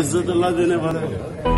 इज़्ज़त अल्लाह देने वाला। है